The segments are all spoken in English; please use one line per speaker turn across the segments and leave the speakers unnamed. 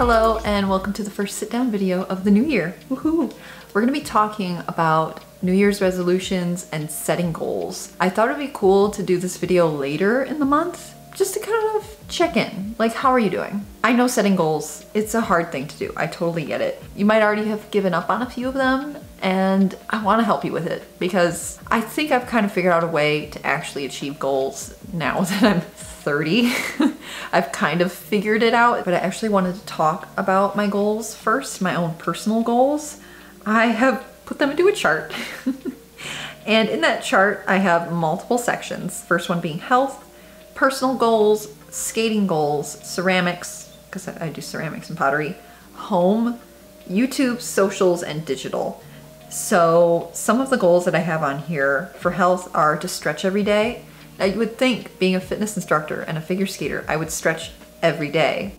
Hello and welcome to the first sit down video of the new year. Woohoo! We're gonna be talking about New Year's resolutions and setting goals. I thought it'd be cool to do this video later in the month just to kind of check in. Like, how are you doing? I know setting goals, it's a hard thing to do. I totally get it. You might already have given up on a few of them and I want to help you with it because I think I've kind of figured out a way to actually achieve goals now that I'm 30. I've kind of figured it out, but I actually wanted to talk about my goals first, my own personal goals. I have put them into a chart. and in that chart, I have multiple sections. First one being health, personal goals, skating goals, ceramics, because I do ceramics and pottery, home, YouTube, socials, and digital. So some of the goals that I have on here for health are to stretch every day. Now you would think being a fitness instructor and a figure skater, I would stretch every day,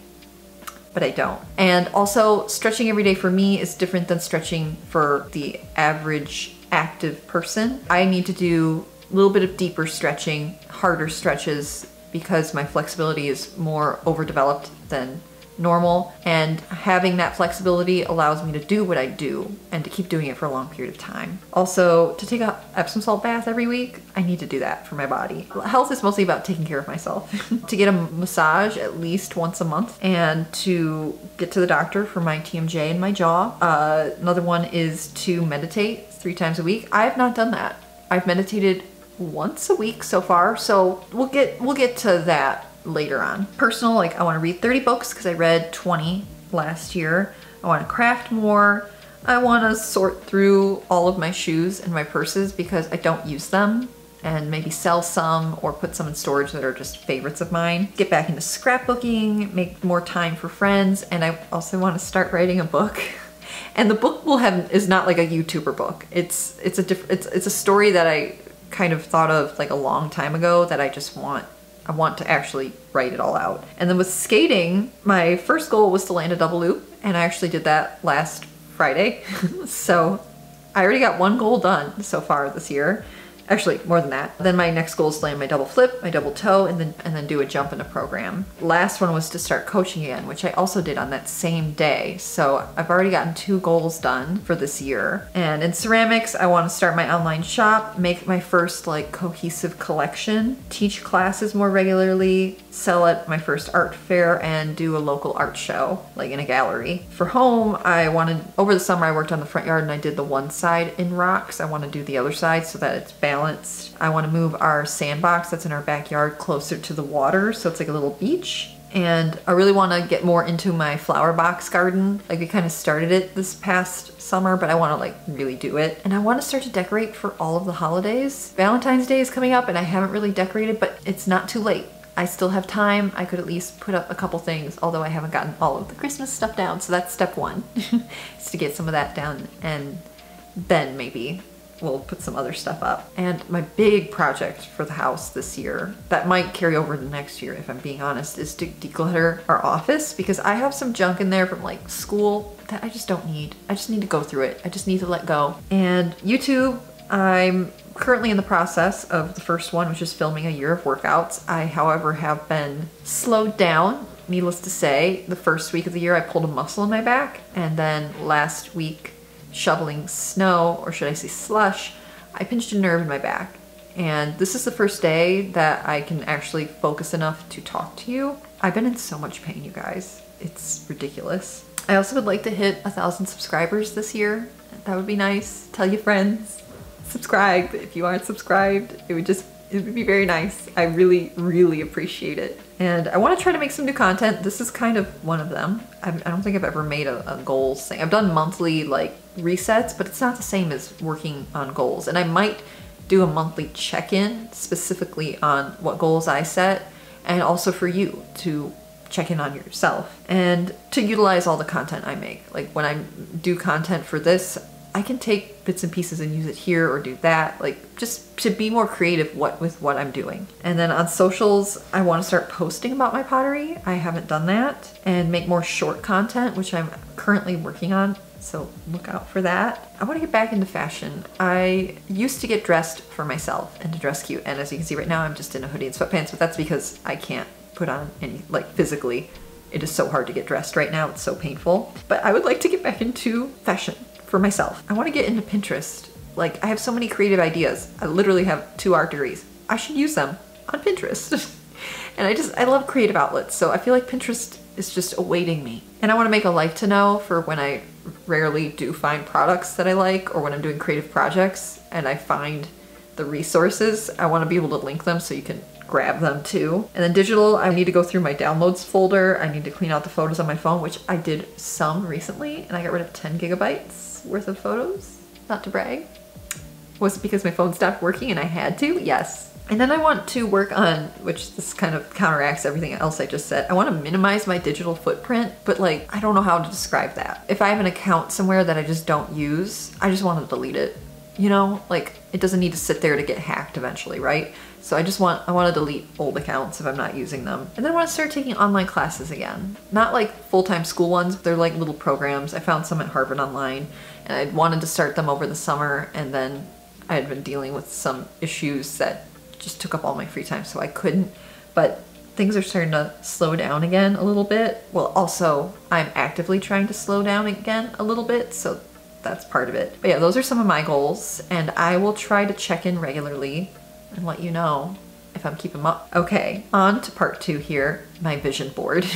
but I don't. And also stretching every day for me is different than stretching for the average active person. I need to do a little bit of deeper stretching, harder stretches because my flexibility is more overdeveloped than normal and having that flexibility allows me to do what I do and to keep doing it for a long period of time. Also, to take a Epsom salt bath every week, I need to do that for my body. Health is mostly about taking care of myself. to get a massage at least once a month and to get to the doctor for my TMJ and my jaw. Uh, another one is to meditate three times a week. I have not done that. I've meditated once a week so far, so we'll get we'll get to that later on. Personal, like I want to read 30 books because I read 20 last year. I want to craft more. I want to sort through all of my shoes and my purses because I don't use them and maybe sell some or put some in storage that are just favorites of mine. Get back into scrapbooking, make more time for friends, and I also want to start writing a book. And the book will have is not like a YouTuber book. It's it's a diff, it's it's a story that I kind of thought of like a long time ago that I just want I want to actually write it all out. And then with skating, my first goal was to land a double loop, and I actually did that last Friday. so I already got one goal done so far this year. Actually, more than that. Then my next goal is to land my double flip, my double toe, and then and then do a jump in a program. Last one was to start coaching again, which I also did on that same day. So I've already gotten two goals done for this year. And in ceramics, I want to start my online shop, make my first like cohesive collection, teach classes more regularly, sell at my first art fair, and do a local art show, like in a gallery. For home, I wanted over the summer I worked on the front yard and I did the one side in rocks. I want to do the other side so that it's balanced. I want to move our sandbox that's in our backyard closer to the water so it's like a little beach. And I really want to get more into my flower box garden. Like we kind of started it this past summer, but I want to like really do it. And I want to start to decorate for all of the holidays. Valentine's Day is coming up and I haven't really decorated, but it's not too late. I still have time. I could at least put up a couple things, although I haven't gotten all of the Christmas stuff down. So that's step one, is to get some of that down and then maybe we'll put some other stuff up. And my big project for the house this year, that might carry over to next year if I'm being honest, is to declutter our office because I have some junk in there from like school that I just don't need. I just need to go through it. I just need to let go. And YouTube, I'm currently in the process of the first one, which is filming a year of workouts. I, however, have been slowed down needless to say, the first week of the year I pulled a muscle in my back, and then last week shoveling snow, or should I say slush, I pinched a nerve in my back. And this is the first day that I can actually focus enough to talk to you. I've been in so much pain, you guys. It's ridiculous. I also would like to hit a thousand subscribers this year. That would be nice. Tell your friends. Subscribe if you aren't subscribed. It would just, it would be very nice. I really, really appreciate it. And I want to try to make some new content. This is kind of one of them. I, don't think I've ever made a, a goals thing. I've done monthly like resets, but it's not the same as working on goals. And I might do a monthly check-in specifically on what goals I set and also for you to check in on yourself and to utilize all the content I make. Like when I do content for this, I can take bits and pieces and use it here or do that, like just to be more creative what with what I'm doing. And then on socials, I want to start posting about my pottery. I haven't done that and make more short content, which I'm currently working on. So look out for that. I want to get back into fashion. I used to get dressed for myself and to dress cute. And as you can see right now, I'm just in a hoodie and sweatpants, but that's because I can't put on any, like physically It is so hard to get dressed right now, it's so painful. But I would like to get back into fashion for myself. I want to get into Pinterest. Like, I have so many creative ideas. I literally have two art degrees. I should use them on Pinterest. and I just, I love creative outlets. So I feel like Pinterest is just awaiting me. And I want to make a like to know for when I rarely do find products that I like or when I'm doing creative projects and I find the resources, I want to be able to link them so you can grab them too. And then digital, I need to go through my downloads folder. I need to clean out the photos on my phone, which I did some recently, and I got rid of 10 gigabytes worth of photos. Not to brag. Was it because my phone stopped working and I had to? Yes. And then I want to work on, which this kind of counteracts everything else I just said. I want to minimize my digital footprint, but like, I don't know how to describe that. If I have an account somewhere that I just don't use, I just want to delete it. You know, like it doesn't need to sit there to get hacked eventually, right? So I just want, I want to delete old accounts if I'm not using them. And then I want to start taking online classes again. Not like full-time school ones, but they're like little programs. I found some at Harvard Online and I wanted to start them over the summer and then I had been dealing with some issues that just took up all my free time, so I couldn't. But things are starting to slow down again a little bit. Well, also, I'm actively trying to slow down again a little bit, so that's part of it. But yeah, those are some of my goals, and I will try to check in regularly and let you know if I'm keeping up. Okay, on to part two here, my vision board.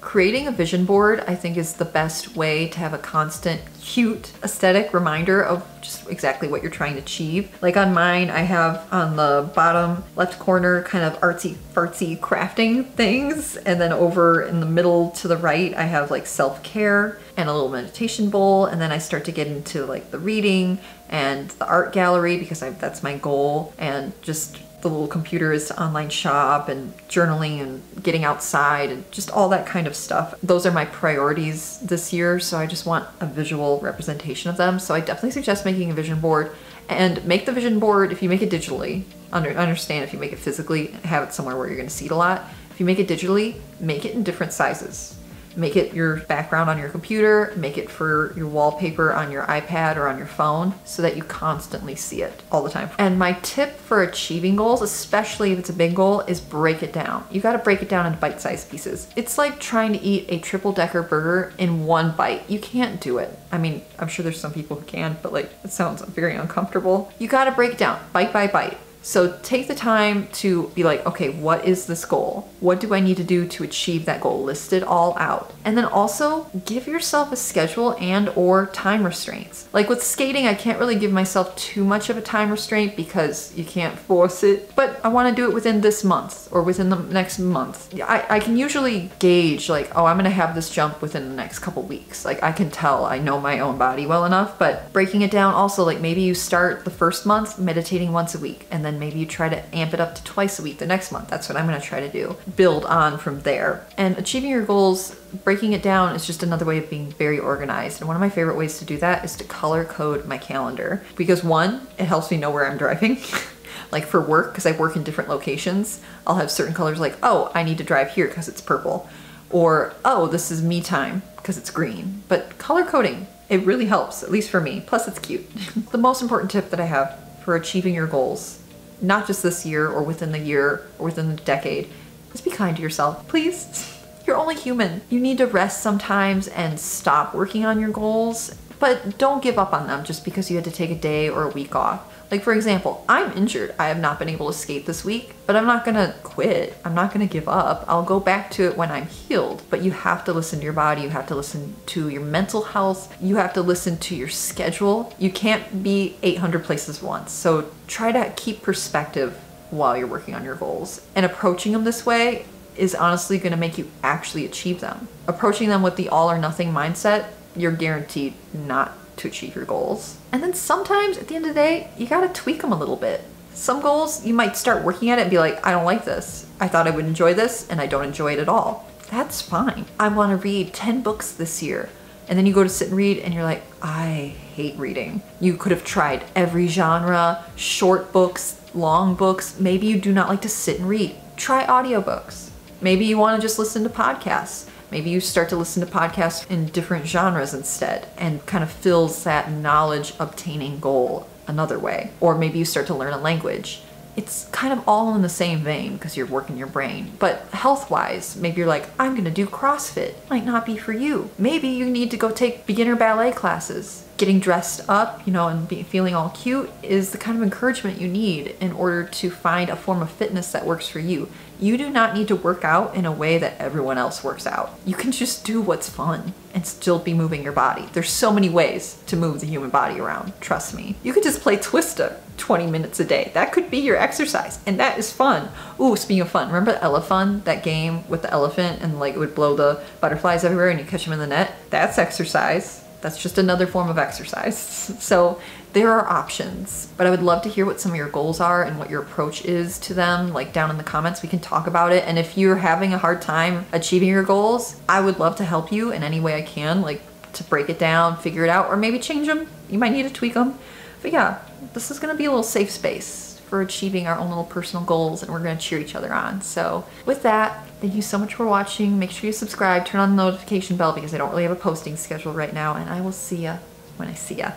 Creating a vision board, I think, is the best way to have a constant, cute, aesthetic reminder of just exactly what you're trying to achieve. Like on mine, I have on the bottom left corner kind of artsy fartsy crafting things. And then over in the middle to the right, I have like self-care and a little meditation bowl. And then I start to get into like the reading and the art gallery because I, that's my goal. And just the little computers online shop and journaling and getting outside and just all that kind of stuff. Those are my priorities this year, so I just want a visual representation of them. So I definitely suggest making a vision board and make the vision board if you make it digitally. Under, understand if you make it physically, have it somewhere where you're going to see it a lot. If you make it digitally, make it in different sizes make it your background on your computer, make it for your wallpaper on your iPad or on your phone so that you constantly see it all the time. And my tip for achieving goals, especially if it's a big goal, is break it down. You gotta break it down into bite sized pieces. It's like trying to eat a triple decker burger in one bite. You can't do it. I mean, I'm sure there's some people who can, but like, it sounds very uncomfortable. You gotta break it down bite by bite. So take the time to be like, okay, what is this goal? What do I need to do to achieve that goal? List it all out. And then also give yourself a schedule and or time restraints. Like with skating, I can't really give myself too much of a time restraint because you can't force it, but I want to do it within this month or within the next month. I, I can usually gauge like, oh, I'm going to have this jump within the next couple weeks. Like I can tell I know my own body well enough, but breaking it down also like maybe you start the first month meditating once a week and then then maybe you try to amp it up to twice a week the next month. That's what I'm going to try to do. Build on from there. And achieving your goals, breaking it down is just another way of being very organized. And one of my favorite ways to do that is to color code my calendar. Because one, it helps me know where I'm driving. like for work, because I work in different locations, I'll have certain colors like, oh, I need to drive here because it's purple. Or, oh, this is me time because it's green. But color coding, it really helps, at least for me. Plus, it's cute. the most important tip that I have for achieving your goals not just this year or within the year or within the decade. Just be kind to yourself, please. You're only human. You need to rest sometimes and stop working on your goals, but don't give up on them just because you had to take a day or a week off. Like, for example, I'm injured. I have not been able to skate this week, but I'm not gonna quit. I'm not gonna give up. I'll go back to it when I'm healed. But you have to listen to your body. You have to listen to your mental health. You have to listen to your schedule. You can't be 800 places once. So try to keep perspective while you're working on your goals. And approaching them this way is honestly gonna make you actually achieve them. Approaching them with the all or nothing mindset, you're guaranteed not to achieve your goals. And then sometimes at the end of the day, you gotta tweak them a little bit. Some goals, you might start working at it and be like, I don't like this. I thought I would enjoy this and I don't enjoy it at all. That's fine. I wanna read 10 books this year. And then you go to sit and read and you're like, I hate reading. You could have tried every genre, short books, long books. Maybe you do not like to sit and read. Try audiobooks. Maybe you wanna just listen to podcasts. Maybe you start to listen to podcasts in different genres instead and kind of fills that knowledge obtaining goal another way. Or maybe you start to learn a language. it's kind of all in the same vein because you're working your brain. But health wise, maybe you're like, I'm gonna do CrossFit. Might not be for you. Maybe you need to go take beginner ballet classes. Getting dressed up, you know, and be, feeling all cute is the kind of encouragement you need in order to find a form of fitness that works for you. You do not need to work out in a way that everyone else works out. You can just do what's fun and still be moving your body. There's so many ways to move the human body around, trust me. You could just play Twister 20 minutes a day. That could be your exercise, and that is fun. Ooh, speaking of fun, remember Elefun, that game with the elephant and like it would blow the butterflies everywhere and you catch them in the net? That's exercise. That's just another form of exercise. So there are options, but I would love to hear what some of your goals are and what your approach is to them. Like down in the comments, we can talk about it. And if you're having a hard time achieving your goals, I would love to help you in any way I can, like to break it down, figure it out, or maybe change them. You might need to tweak them. But yeah, this is gonna be a little safe space for achieving our own little personal goals and we're gonna cheer each other on. So with that, thank you so much for watching. Make sure you subscribe, turn on the notification bell because I don't really have a posting schedule right now and I will see ya when I see ya.